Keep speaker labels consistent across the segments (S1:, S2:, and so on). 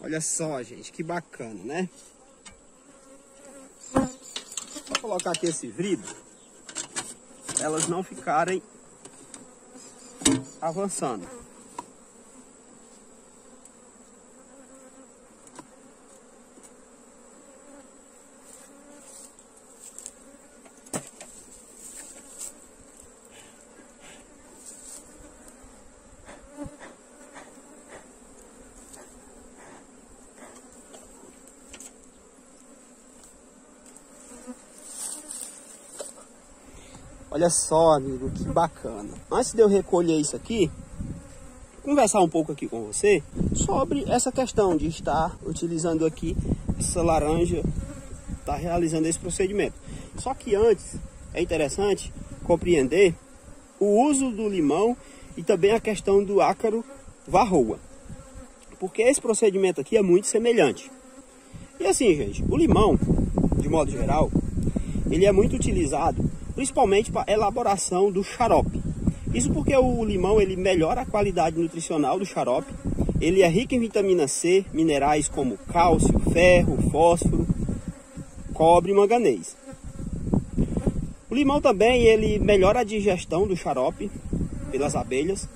S1: Olha só, gente, que bacana, né? Vou colocar aqui esse vidro, elas não ficarem avançando. Olha só, amigo, que bacana. Antes de eu recolher isso aqui, conversar um pouco aqui com você sobre essa questão de estar utilizando aqui essa laranja, estar tá realizando esse procedimento. Só que antes é interessante compreender o uso do limão e também a questão do ácaro varroa. Porque esse procedimento aqui é muito semelhante. E assim, gente, o limão, de modo geral, ele é muito utilizado principalmente para elaboração do xarope. Isso porque o limão ele melhora a qualidade nutricional do xarope, ele é rico em vitamina C, minerais como cálcio, ferro, fósforo, cobre e manganês. O limão também ele melhora a digestão do xarope pelas abelhas,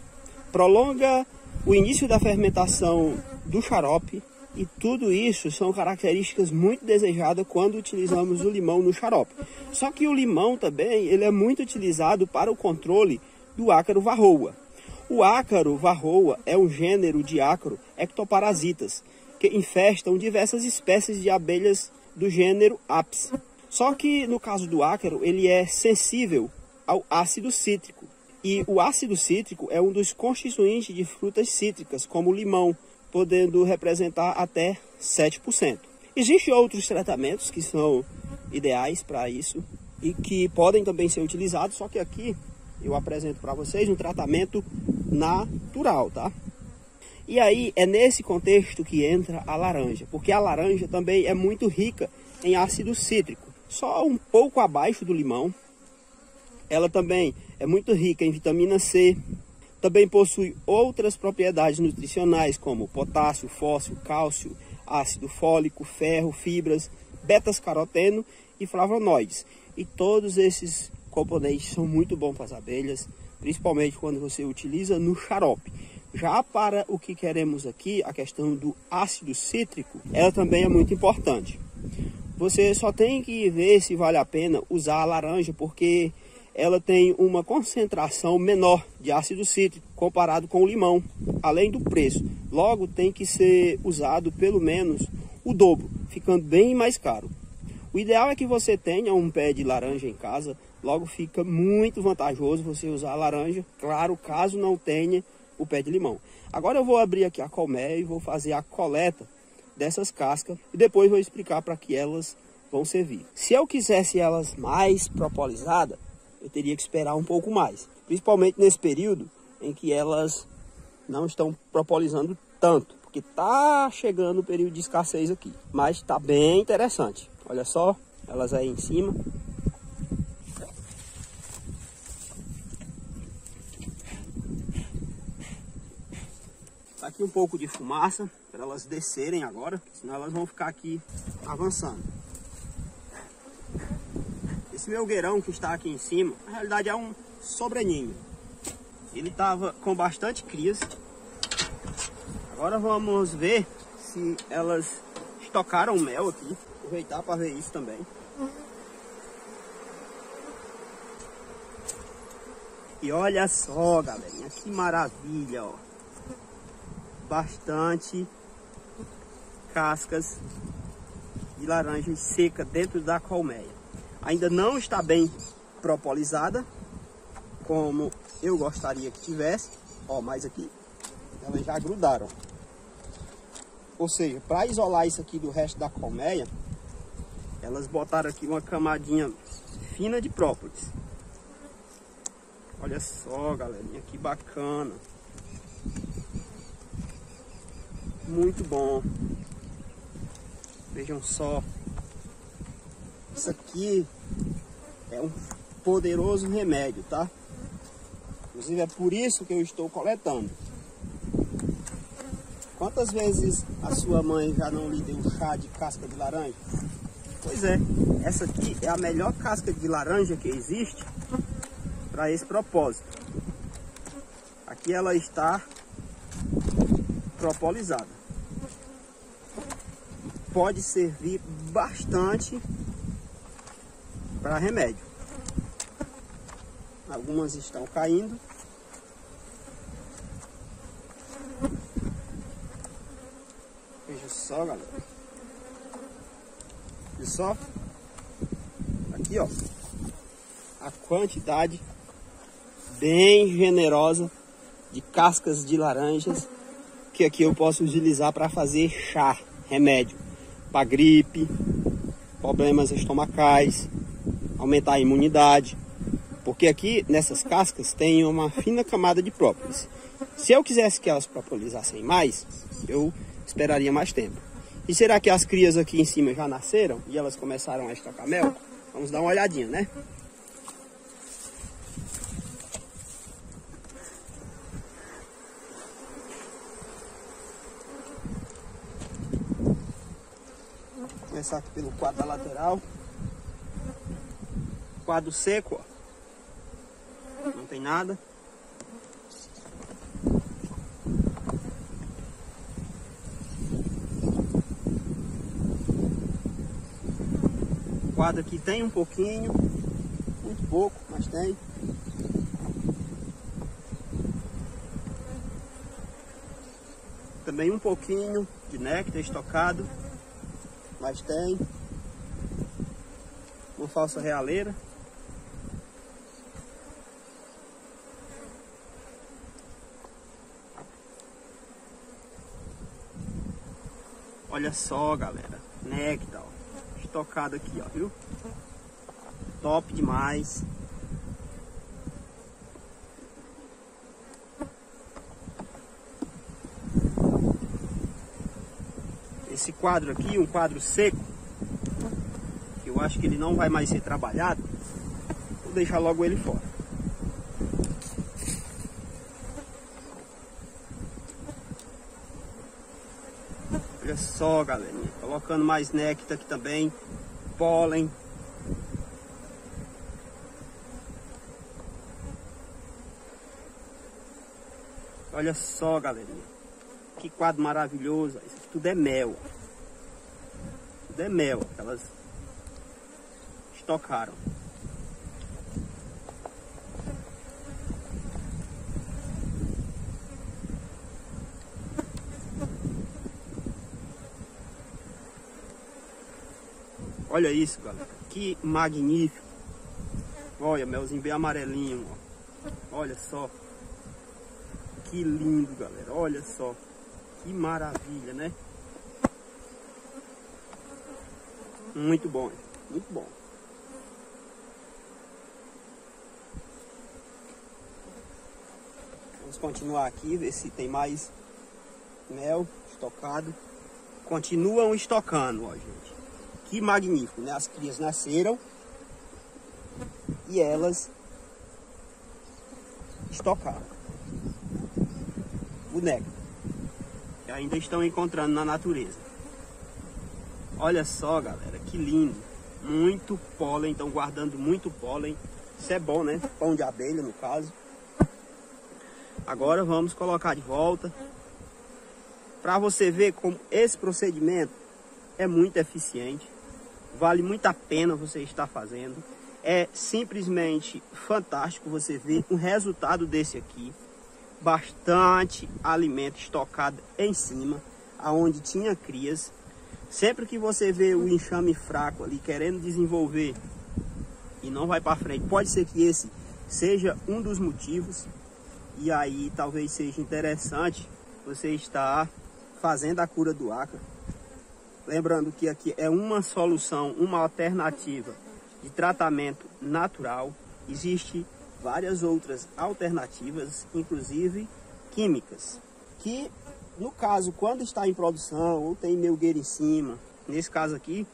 S1: prolonga o início da fermentação do xarope e tudo isso são características muito desejadas quando utilizamos o limão no xarope. Só que o limão também ele é muito utilizado para o controle do ácaro varroa. O ácaro varroa é um gênero de ácaro ectoparasitas que infestam diversas espécies de abelhas do gênero Apis. Só que no caso do ácaro, ele é sensível ao ácido cítrico. E o ácido cítrico é um dos constituintes de frutas cítricas, como o limão, podendo representar até 7%. Existem outros tratamentos que são ideais para isso e que podem também ser utilizados, só que aqui eu apresento para vocês um tratamento natural, tá? E aí é nesse contexto que entra a laranja, porque a laranja também é muito rica em ácido cítrico, só um pouco abaixo do limão. Ela também é muito rica em vitamina C, também possui outras propriedades nutricionais como potássio, fósforo, cálcio, ácido fólico, ferro, fibras, betas-caroteno e flavonoides. E todos esses componentes são muito bons para as abelhas, principalmente quando você utiliza no xarope. Já para o que queremos aqui, a questão do ácido cítrico, ela também é muito importante. Você só tem que ver se vale a pena usar a laranja, porque ela tem uma concentração menor de ácido cítrico comparado com o limão, além do preço. Logo, tem que ser usado pelo menos o dobro, ficando bem mais caro. O ideal é que você tenha um pé de laranja em casa, logo fica muito vantajoso você usar a laranja, claro, caso não tenha o pé de limão. Agora eu vou abrir aqui a colmeia e vou fazer a coleta dessas cascas e depois vou explicar para que elas vão servir. Se eu quisesse elas mais propolizadas, eu teria que esperar um pouco mais. Principalmente nesse período em que elas não estão propolizando tanto. Porque tá chegando o período de escassez aqui. Mas está bem interessante. Olha só, elas aí em cima. Tá aqui um pouco de fumaça para elas descerem agora, senão elas vão ficar aqui avançando. Esse melgueirão que está aqui em cima, na realidade é um sobreninho. Ele estava com bastante crias. Agora vamos ver se elas estocaram mel aqui. Aproveitar para ver isso também. E olha só, galerinha, que maravilha, ó. Bastante cascas de laranja seca dentro da colmeia ainda não está bem propolizada, como eu gostaria que tivesse. Ó, mais aqui, elas já grudaram. Ou seja, para isolar isso aqui do resto da colmeia, elas botaram aqui uma camadinha fina de própolis. Olha só, galerinha, que bacana. Muito bom. Vejam só. Isso aqui é um poderoso remédio, tá? Inclusive é por isso que eu estou coletando. Quantas vezes a sua mãe já não lhe deu chá de casca de laranja? Pois é, essa aqui é a melhor casca de laranja que existe para esse propósito. Aqui ela está propolizada. Pode servir bastante para remédio. Algumas estão caindo. Veja só, galera. Olha só. Aqui, ó. A quantidade bem generosa de cascas de laranjas que aqui eu posso utilizar para fazer chá, remédio para gripe, problemas estomacais, aumentar a imunidade. Porque aqui nessas cascas tem uma fina camada de própolis. Se eu quisesse que elas propolizassem mais, eu esperaria mais tempo. E será que as crias aqui em cima já nasceram e elas começaram a estocar mel? Vamos dar uma olhadinha, né? começar aqui pelo quadro lateral. Quadro seco, ó. Não tem nada. O quadro aqui tem um pouquinho, muito pouco, mas tem. Também um pouquinho de néctar estocado mas tem uma falsa realeira. Olha só, galera, néctar, ó, estocado aqui, ó, viu? Top demais. esse quadro aqui, um quadro seco, que eu acho que ele não vai mais ser trabalhado, vou deixar logo ele fora. Olha só, galerinha, colocando mais néctar aqui também, pólen. Olha só, galerinha. Que quadro maravilhoso. Isso tudo é mel. Tudo é mel. Elas estocaram. Olha isso, galera. Que magnífico. Olha, melzinho bem amarelinho, ó. Olha só. Que lindo, galera. Olha só. Que maravilha, né? Muito bom, muito bom. Vamos continuar aqui, ver se tem mais mel estocado. Continuam estocando, ó, gente. Que magnífico, né? As crias nasceram e elas estocaram o néctar que ainda estão encontrando na natureza. Olha só, galera, que lindo. Muito pólen, estão guardando muito pólen. Isso é bom, né? Pão de abelha, no caso. Agora vamos colocar de volta. Para você ver como esse procedimento é muito eficiente. Vale muito a pena você estar fazendo. É simplesmente fantástico você ver um resultado desse aqui bastante alimento estocado em cima, aonde tinha crias. Sempre que você vê o enxame fraco ali querendo desenvolver e não vai para frente, pode ser que esse seja um dos motivos. E aí talvez seja interessante você estar fazendo a cura do acre. Lembrando que aqui é uma solução, uma alternativa de tratamento natural. Existe várias outras alternativas, inclusive químicas, que no caso, quando está em produção ou tem melgueira em cima, nesse caso aqui,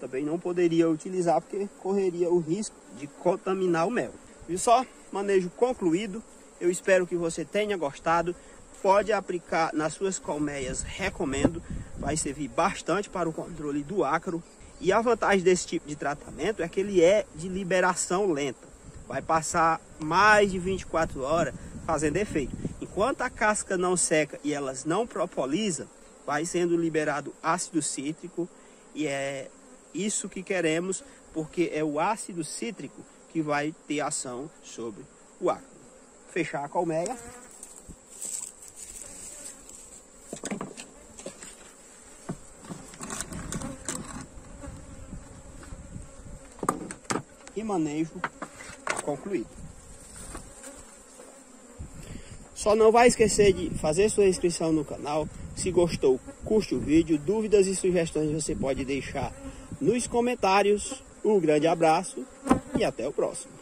S1: também não poderia utilizar porque correria o risco de contaminar o mel. E só, manejo concluído. Eu espero que você tenha gostado. pode aplicar nas suas colmeias, recomendo. Vai servir bastante para o controle do ácaro. E a vantagem desse tipo de tratamento é que ele é de liberação lenta. Vai passar mais de 24 horas fazendo efeito. Enquanto a casca não seca e elas não propolizam, vai sendo liberado ácido cítrico e é isso que queremos, porque é o ácido cítrico que vai ter ação sobre o ácaro. Fechar a colmeia. E manejo concluído. Só não vai esquecer de fazer sua inscrição no canal. Se gostou, curte o vídeo. Dúvidas e sugestões você pode deixar nos comentários. Um grande abraço e até o próximo.